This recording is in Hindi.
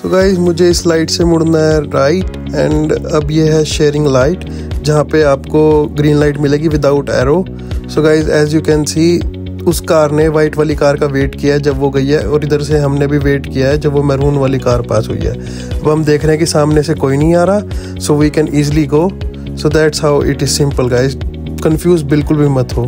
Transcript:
सो so गाइज़ मुझे इस लाइट से मुड़ना है राइट एंड अब ये है शेयरिंग लाइट जहाँ पे आपको ग्रीन लाइट मिलेगी without arrow so guys as you can see उस कार ने वाइट वाली कार का वेट किया है जब वो गई है, और इधर से हमने भी वेट किया है जब वो मैरून वाली कार पास हुई है. अब हम देख रहे हैं कि सामने से कोई नहीं आ रहा so we can easily go so that's how it is simple guys confuse बिल्कुल भी मत हो.